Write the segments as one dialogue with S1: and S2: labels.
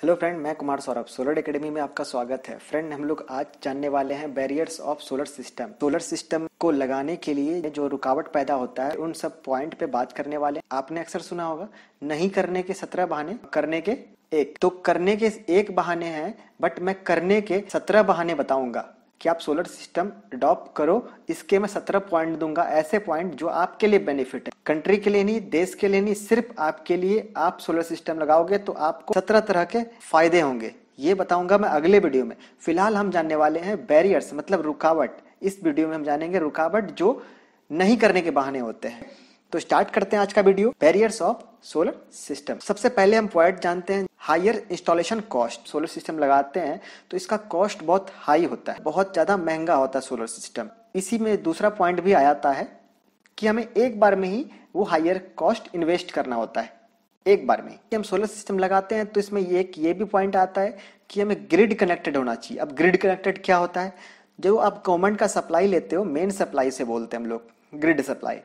S1: Hello friend, मैं Kumar Saurabh, solar academy में आपका स्वागत है। फ्रेंड, हम लोग आज जानने वाले हैं barriers of solar system. Solar system को लगाने के लिए जो रुकावट पैदा होता है, उन सब पॉइंट पे बात करने वाले आपने अक्सर सुना होगा, नहीं करने के सत्रह बहाने, करने के एक। तो करने के एक बहाने हैं, बट मैं करने के सत्रह बहाने बताऊँगा। कि आप सोलर सिस्टम अडॉप्ट करो, इसके मैं सत्रह पॉइंट दूँगा, ऐसे पॉइंट जो आपके लिए बेनिफिट है। कंट्री के लिए नहीं, देश के लिए नहीं, सिर्फ़ आपके लिए आप सोलर सिस्टम लगाओगे तो आपको सत्रह तरह के फ़ायदे होंगे। ये बताऊँगा मैं अगले वीडियो में। फ़िलहाल हम जानने वाले हैं बैरियर्स मतलब रुकावट। इस वीडियो में हम जानेंगे रुकावट जो नहीं करने के बहाने होते हैं। तो स्टार्ट करते हैं आज का video barriers of solar system सबसे पहले हम पॉइंट जानते हैं higher installation cost solar system लगाते हैं तो इसका कॉस्ट बहुत हाई होता है, बहुत ज़्यादा महँगा होता है सोलर सिस्टम इसी में दूसरा पॉइंट भी आ जाता है कि हमें एक बार में ही वो हायर कॉस्ट इन्वेस्ट करना होता है, एक बार में हम सोलर सिस्टम लगाते हैं तो इसमें ये ये भी पॉइंट आता है कि हमें ग्रिड कनेक्टेड होना चाहिए। अब ग्रिड कनेक्टेड क्या होता है? जो आप गवर्नमेंट का सप्लाई लेते हो मेन सप्लाई से बोलते हैं हम लोग ग्रिड सप्लाई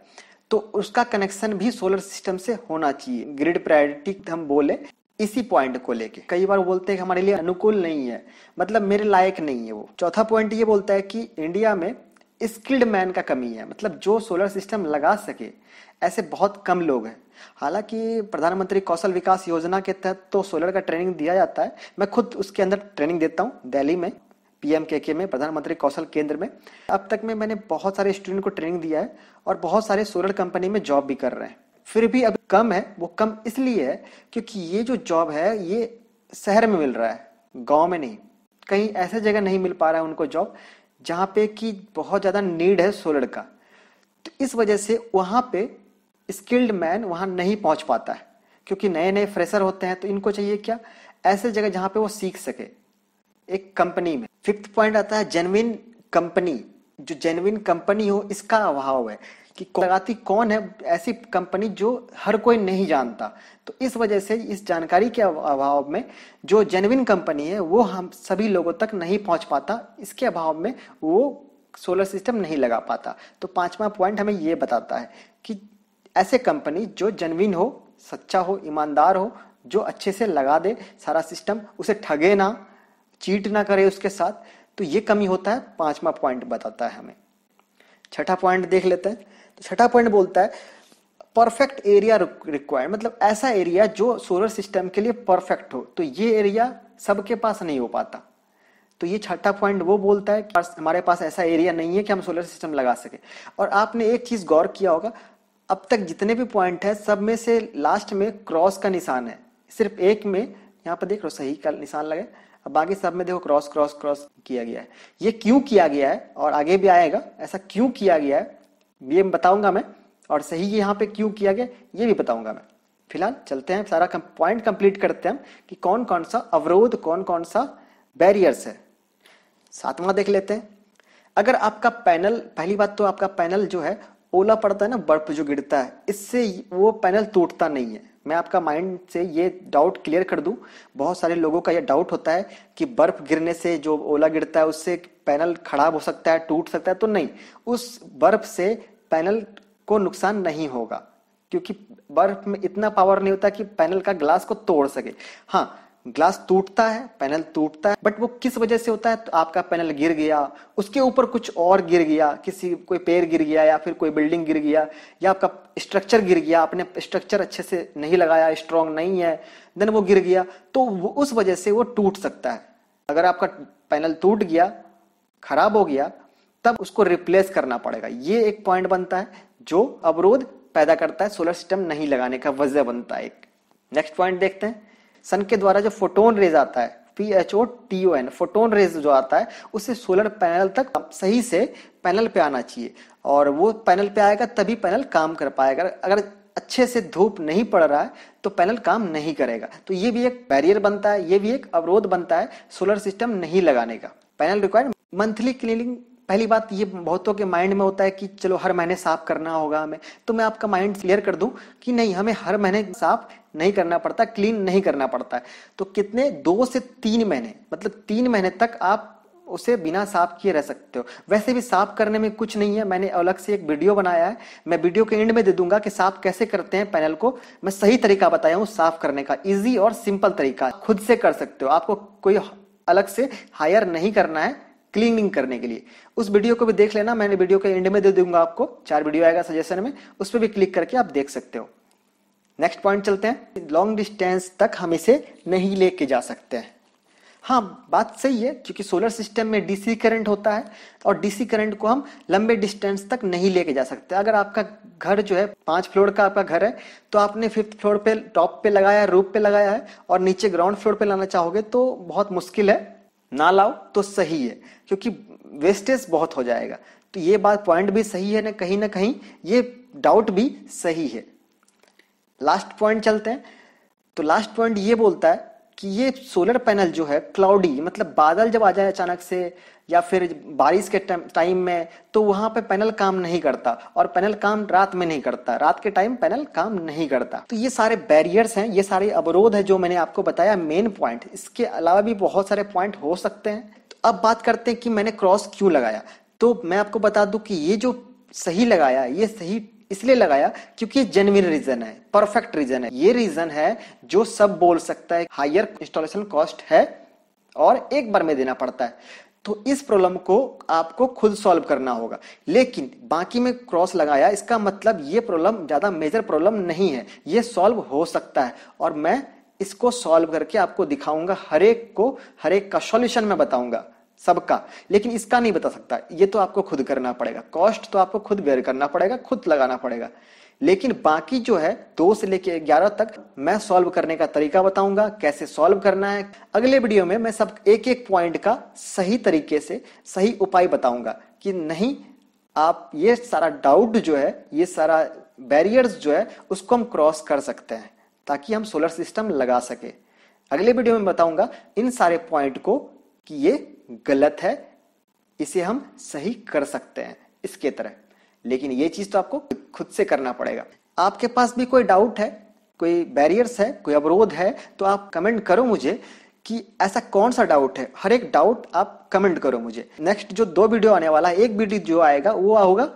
S1: तो उसका कनेक्शन भी सोलर सिस्टम से होना चाहिए। ग्रिड प्रायोरिटी हम बोले इसी पॉइंट को लेके। कई बार बोलते हैं कि हमारे लिए अनुकूल नहीं है। मतलब मेरे लायक नहीं है वो। चौथा पॉइंट ये बोलता है कि इंडिया में स्किल्ड मैन का कमी है। मतलब जो सोलर सिस्टम लगा सके, ऐसे बहुत कम लोग हैं। हालाँकि प्रधानमंत्री कौशल विकास योजना के तहत तो सोलर का ट्रेनिंग दिया जाता है। मैं खुद उसके अंदर ट्रेनिंग देता हूँ, दिल्ली में। पीएमकेके में, प्रधानमंत्री कौशल केंद्र में। अब तक में मैंने बहुत सारे स्टूडेंट को ट्रेनिंग दिया है और बहुत सारे सोलर कंपनी में जॉब भी कर रहे हैं। फिर भी अब कम है, वो कम इसलिए है क्योंकि ये जो जॉब है, ये शहर में मिल रहा है, गाँव में नहीं। कहीं ऐसे जगह नहीं मिल पा रहा है उनको जॉब जहाँ पे कि बहुत ज़्यादा नीड है सोलर का। तो इस वजह से वहाँ पे स्किल्ड मैन वहाँ नहीं पहुँच पाता है, क्योंकि नए नए फ्रेशर होते हैं तो इनको चाहिए क्या? ऐसे जगह जहाँ पे वो सीख सके, एक कंपनी में। फिफ्थ पॉइंट आता है जेनविन कंपनी जो जेनविन कंपनी हो, इसका अभाव है कि लगाती कौन है ऐसी कंपनी जो हर कोई नहीं जानता। तो इस वजह से इस जानकारी के अभाव में जो जेनविन कंपनी है, वो हम सभी लोगों तक नहीं पहुँच पाता। इसके अभाव में वो सोलर सिस्टम नहीं लगा पाता। तो पांचवा पॉइंट हमें ये बताता है कि ऐसे कंपनी जो जेनविन हो, सच्चा हो, ईमानदार हो, जो अच्छे से लगा दे सारा सिस्टम उसे ठगे ना। चीट ना करे उसके साथ तो ये कमी होता है, पांचवा पॉइंट बताता है हमें। छठा पॉइंट देख लेते हैं। तो छठा पॉइंट बोलता है परफेक्ट एरिया रिक्वायर्ड मतलब ऐसा एरिया जो सोलर सिस्टम के लिए परफेक्ट हो। तो ये एरिया सबके पास नहीं हो पाता। तो ये छठा पॉइंट वो बोलता है कि हमारे पास ऐसा एरिया नहीं है कि हम सोलर सिस्टम लगा सके। और आपने एक चीज़ गौर किया होगा, अब तक जितने भी पॉइंट है, सब में से लास्ट में क्रॉस का निशान है। सिर्फ़ एक में, यहाँ पर देख लो सही का निशान लगे अब बाकी सब में देखो क्रॉस क्रॉस क्रॉस किया गया है। ये क्यों किया गया है? और आगे भी आएगा, ऐसा क्यों किया गया है? ये बताऊँगा मैं, और सही यहाँ पे क्यों किया गया, ये भी बताऊँगा मैं। फ़िलहाल चलते हैं, सारा पॉइंट कंप्लीट करते हैं कि कौन कौन सा अवरोध कौन कौन सा बैरियर्स है। सातवां देख लेते हैं। अगर आपका पैनल पहली बात तो आपका पैनल जो है ओला पड़ता है ना, बर्फ़ जो गिरता है, इससे वो पैनल टूटता नहीं है। मैं आपका माइंड से ये डाउट क्लियर कर दूँ, बहुत सारे लोगों का ये डाउट होता है कि बर्फ़ गिरने से जो ओला गिरता है, उससे पैनल खराब हो सकता है, टूट सकता है तो नहीं। उस बर्फ़ से पैनल को नुकसान नहीं होगा, क्योंकि बर्फ़ में इतना पावर नहीं होता कि पैनल का ग्लास को तोड़ सके। हाँ ग्लास टूटता है, पैनल टूटता है बट वो किस वजह से होता है? तो आपका पैनल गिर गया, उसके ऊपर कुछ और गिर गया, किसी, कोई पेड़ गिर गया या फिर कोई बिल्डिंग गिर गया, या आपका स्ट्रक्चर गिर गया, आपने स्ट्रक्चर अच्छे से नहीं लगाया स्ट्रांग नहीं है देन वो गिर गया तो वो उस वजह से वो टूट सकता है। अगर आपका पैनल टूट गया, खराब हो गया, तब उसको रिप्लेस करना पड़ेगा। ये एक पॉइंट बनता है जो अवरोध पैदा करता है सोलर सिस्टम नहीं लगाने का वजह बनता है एक। नेक्स्ट पॉइंट देखते हैं। सन के द्वारा जो फोटोन रेज आता है P H O T O N photon rays जो आता है उससे सोलर पैनल तक सही से पैनल पे आना चाहिए। और वो पैनल पे आएगा, तभी पैनल काम कर पाएगा। अगर अच्छे से धूप नहीं पड़ रहा है तो पैनल काम नहीं करेगा। तो ये भी एक बैरियर बनता है, ये भी एक अवरोध बनता है, सोलर सिस्टम नहीं लगाने का। पैनल रिक्वायर्ड मंथली क्लीनिंग पहली बात ये बहुतों के माइंड में होता है कि चलो हर महीने साफ़ करना होगा हमें। तो मैं आपका माइंड क्लियर कर दूँ कि नहीं, हमें हर महीने साफ़ नहीं करना पड़ता क्लीन नहीं करना पड़ता। है तो कितने? दो से तीन महीने मतलब तीन महीने तक आप उसे बिना साफ़ किए रह सकते हो। वैसे भी साफ़ करने में कुछ नहीं है, मैंने अलग से एक वीडियो बनाया है। मैं वीडियो के एंड में दे दूँगा कि साफ़ कैसे करते हैं पैनल को। मैं सही तरीका बताया हूँ साफ़ करने का इजी और सिंपल तरीका। खुद से कर सकते हो, आपको कोई अलग से हायर नहीं करना है। क्लीनिंग करने के लिए। उस वीडियो को भी देख लेना, मैंने वीडियो के एंड में दे दूँगा आपको। चार वीडियो आएगा सजेशन में, उस पर भी क्लिक करके आप देख सकते हो। नेक्स्ट पॉइंट चलते हैं। लॉन्ग डिस्टेंस तक हम इसे नहीं लेके जा सकते हैं। हाँ बात सही है, क्योंकि सोलर सिस्टम में डीसी करंट होता है, और डीसी करंट को हम लंबे डिस्टेंस तक नहीं लेके जा सकते। अगर आपका घर जो है, पाँच फ्लोर का आपका घर है तो आपने फिफ्थ फ्लोर पे टॉप पे लगाया रूप पे लगाया है, और नीचे ग्राउंड फ्लोर पे लाना चाहोगे तो बहुत मुश्किल है। ना लाओ तो सही है, क्योंकि वेस्टेज बहुत हो जाएगा। तो ये बात पॉइंट भी सही है ना, कहीं ना कहीं ये डाउट भी सही है। लास्ट पॉइंट चलते हैं। तो लास्ट पॉइंट ये बोलता है कि ये सोलर पैनल जो है क्लाउडी मतलब बादल जब आ जाए अचानक से, या फिर बारिश के टाइम में तो वहाँ पे पैनल काम नहीं करता। और पैनल काम रात में नहीं करता। रात के टाइम पैनल काम नहीं करता। तो ये सारे बैरियर्स हैं, ये सारे अवरोध है जो मैंने आपको बताया मेन पॉइंट इसके अलावा भी बहुत सारे पॉइंट हो सकते हैं। तो अब बात करते हैं कि मैंने क्रॉस क्यों लगाया? तो मैं आपको बता दू कि ये जो सही लगाया, ये सही इसलिए लगाया क्योंकि जेनविन रीजन है परफेक्ट रीजन है। ये रीजन है जो सब बोल सकता है हायर इंस्टॉलेशन कॉस्ट है और एक बार में देना पड़ता है। तो इस प्रॉब्लम को आपको खुद सॉल्व करना होगा। लेकिन बाकी में क्रॉस लगाया, इसका मतलब ये प्रॉब्लम ज़्यादा मेजर प्रॉब्लम नहीं है। ये सॉल्व हो सकता है और मैं इसको सॉल्व करके आपको दिखाऊँगा, हर एक को, हर एक का सॉल्यूशन मैं बताऊँगा। सबका। लेकिन इसका नहीं बता सकता। ये तो आपको खुद करना पड़ेगा। कॉस्ट तो आपको खुद बेयर करना पड़ेगा, खुद लगाना पड़ेगा। लेकिन बाकी जो है, दो से लेके ग्यारह तक मैं सॉल्व करने का तरीका बताऊँगा, कैसे सॉल्व करना है। अगले वीडियो में मैं सब एक एक पॉइंट का सही तरीके से, सही उपाय बताऊँगा कि नहीं, आप ये सारा डाउट जो है, ये सारा बैरियर्स जो है, उसको हम क्रॉस कर सकते हैं, ताकि हम सोलर सिस्टम लगा सके। अगले वीडियो में बताऊँगा इन सारे पॉइंट को कि ये गलत है, इसे हम सही कर सकते हैं इसके तरह। लेकिन ये चीज़ तो आपको खुद से करना पड़ेगा। आपके पास भी कोई डाउट है, कोई बैरियर्स है, कोई अवरोध है तो आप कमेंट करो मुझे कि ऐसा कौन सा डाउट है। हर एक डाउट आप कमेंट करो मुझे। नेक्स्ट जो दो वीडियो आने वाला है, एक वीडियो जो आएगा, वो होगा,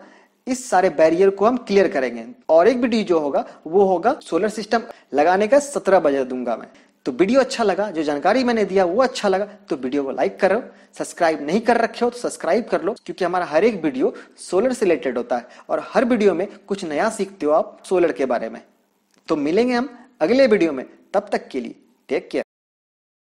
S1: इस सारे बैरियर को हम क्लियर करेंगे। और एक वीडियो जो होगा, वो होगा सोलर सिस्टम लगाने का सत्रह बजे दूँगा मैं। तो वीडियो अच्छा लगा, जो जानकारी मैंने दिया वो अच्छा लगा तो वीडियो को लाइक करो, सब्सक्राइब नहीं कर रखे हो तो सब्सक्राइब कर लो, क्योंकि हमारा हर एक वीडियो सोलर से रिलेटेड होता है, और हर वीडियो में कुछ नया सीखते हो आप सोलर के बारे में। तो मिलेंगे हम अगले वीडियो में, तब तक के लिए, टेक केयर।